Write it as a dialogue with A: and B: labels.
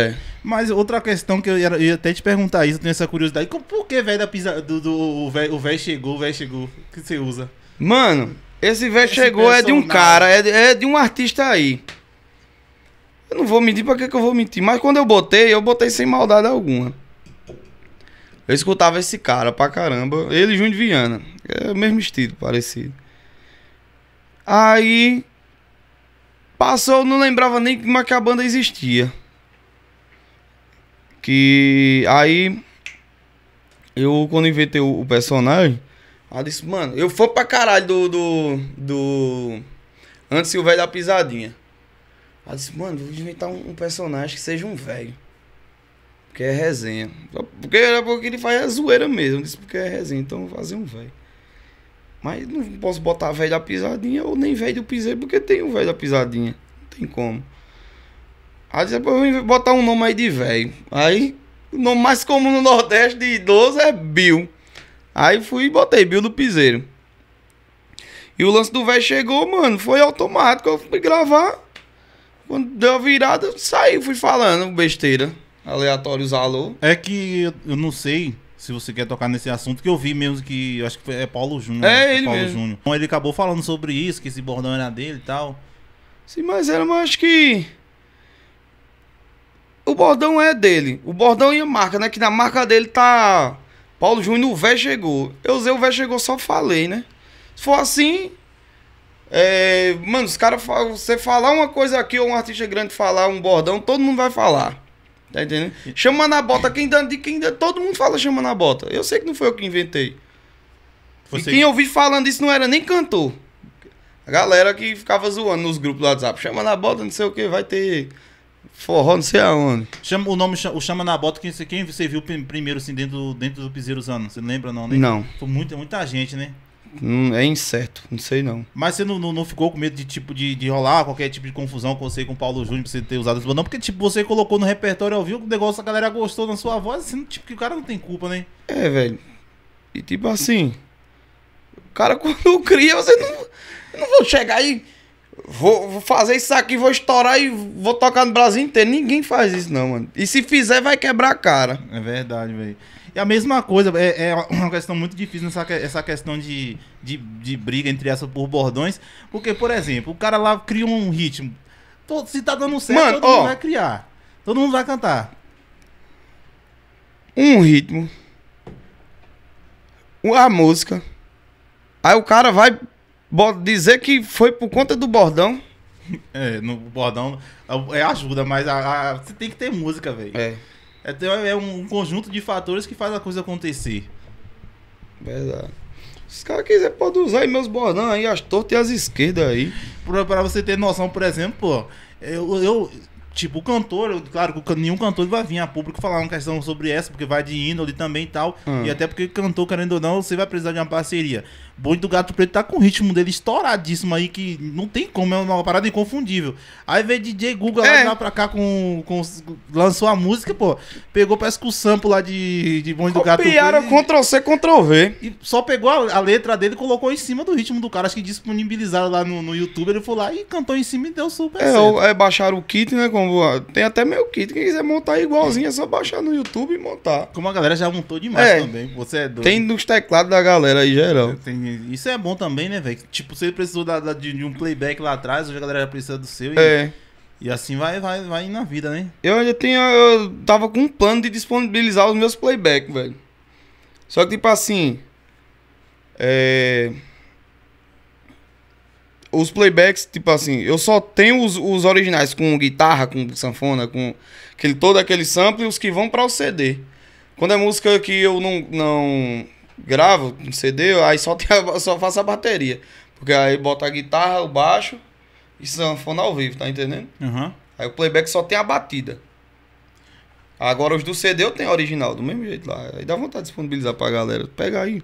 A: É.
B: Mas outra questão que eu ia, eu ia até te perguntar isso, eu tenho essa curiosidade. Como- Por que velho da pisa do, do o velho chegou, o velho chegou? Que você usa?
A: Mano, esse velho chegou é de um cara, é de, é de um artista aí. Eu não vou mentir, pra que, que eu vou mentir? Mas quando eu botei, eu botei sem maldade alguma. Eu escutava esse cara pra caramba. Ele e Júnior Viana. É o mesmo estilo, parecido. Aí. Passou, não lembrava nem como é que a banda existia. Que. Aí. Eu, quando inventei o, o personagem. Ela disse, mano, eu fui pra caralho do. do. do antes o velho da pisadinha. Ela disse, mano, vou inventar um, um personagem que seja um velho. Porque é resenha. Porque era porque ele faz a zoeira mesmo. Eu disse, porque é resenha, então eu vou fazer um velho. Mas não posso botar velho da pisadinha ou nem velho do piseiro, porque tem um velho da pisadinha. Não tem como. Aí disse, "Pô, eu vou botar um nome aí de velho. Aí, o nome mais comum no Nordeste de idoso é Bill. Aí fui e botei Bill do Piseiro. E o lance do velho chegou, mano, foi automático. Eu fui gravar. Quando deu a virada, eu saí, fui falando besteira. Aleatórios alô.
B: É que eu- não sei se você quer tocar nesse assunto, que eu vi mesmo que. eu acho que é Paulo Júnior.
A: É,
B: né?
A: ele
B: Paulo
A: mesmo.
B: Júnior. Então ele acabou falando sobre isso, que esse bordão era dele e tal.
A: Sim, mas era, mas acho que. O bordão é dele. O bordão e a marca, né? Que na marca dele tá. Paulo Júnior, o véi chegou. Eu usei o véi chegou, só falei, né? Se for assim. É, mano, os caras. Você falar uma coisa aqui, ou um artista grande falar um bordão, todo mundo vai falar. Tá entendendo? Chama na bota, quem dá de quem dá, todo mundo fala chama na bota. Eu sei que não foi eu que inventei.
B: Você-
A: E quem eu vi falando isso não era nem cantor. A galera que ficava zoando nos grupos do WhatsApp. Chama na bota, não sei o que, vai ter forró não sei aonde.
B: Chama, o nome o Chama na Bota, quem, você- quem você viu prim- primeiro assim dentro, do- dentro do Piseiro usando? Você lembra não, né?
A: Não,
B: Foi muita, muita gente, né?
A: não, é incerto, não sei não.
B: Mas você não, não, não ficou com medo de tipo de, de rolar qualquer tipo de confusão com você e com o Paulo Júnior pra você ter usado esse bordão? Porque tipo, você colocou no repertório ao vivo, o negócio a galera gostou na sua voz, assim, tipo, que o cara não tem culpa, né?
A: É, velho. E tipo assim, o cara quando cria, você não, eu não vou chegar aí, vou, vou fazer isso aqui, vou estourar e vou tocar no Brasil inteiro. Ninguém faz isso não, mano. E se fizer, vai quebrar a cara.
B: É verdade, velho. E a mesma coisa, é, é uma questão muito difícil nessa essa questão de, de, de briga entre essas por bordões. Porque, por exemplo, o cara lá cria um ritmo. Todo- se tá dando certo,
A: Mano,
B: todo mundo
A: ó.
B: vai criar. Todo mundo vai cantar.
A: um ritmo, a música. Aí o cara vai dizer que foi por conta do bordão.
B: É, no bordão é ajuda, mas a, a- você tem que ter música, velho.
A: É,
B: É, é um conjunto de fatores que faz a coisa acontecer.
A: verdade. Se os caras quiserem, podem usar aí meus bordão aí, as tortas e as esquerdas aí.
B: Pra, pra você ter noção, por exemplo, pô, eu, eu tipo, o cantor, claro que nenhum cantor vai vir a público falar uma questão sobre essa, porque vai de índole também e tal.
A: Hum.
B: E até porque cantor, querendo ou não, você vai precisar de uma parceria. Bonde do Gato Preto tá com o ritmo dele estouradíssimo aí, que não tem como, é uma parada inconfundível. Aí veio DJ Google
A: É.
B: lá, pra cá com, com. lançou a música, pô. Pegou, parece que o sample lá de, de Bonde do Gato
A: Copiaram
B: Preto.
A: Ctrl C, Ctrl V.
B: E só pegou a, a letra dele e colocou em cima do ritmo do cara. Acho que disponibilizaram lá no, no YouTube. Ele foi lá e cantou em cima e deu super
A: É,
B: certo.
A: é baixar o kit, né? Como, tem até meu kit. Quem quiser montar igualzinho, é só baixar no YouTube e montar.
B: Como a galera já montou demais
A: É.
B: também. Você é doido.
A: Tem nos teclados da galera aí, geral.
B: Tem- Isso é bom também, né, velho? Tipo, você precisou da- da- de, de um playback lá atrás, hoje a galera já precisa do seu. E,
A: É.
B: e assim vai, vai, vai na vida, né?
A: Eu ainda tinha. Eu tava com um plano de disponibilizar os meus playback, velho. Só que, tipo assim. É. Os playbacks, tipo assim, eu só tenho os, os originais com guitarra, com sanfona, com aquele, todo aquele sample e os que vão para o CD. Quando é música que eu não, não gravo no CD, aí só, tem a- só faço a bateria. Porque aí bota a guitarra, o baixo e sanfona ao vivo, tá entendendo?
B: Aham.
A: Aí o playback só tem a batida. Agora os do CD eu tenho original, do mesmo jeito lá. Aí dá vontade de disponibilizar pra galera. Pega aí.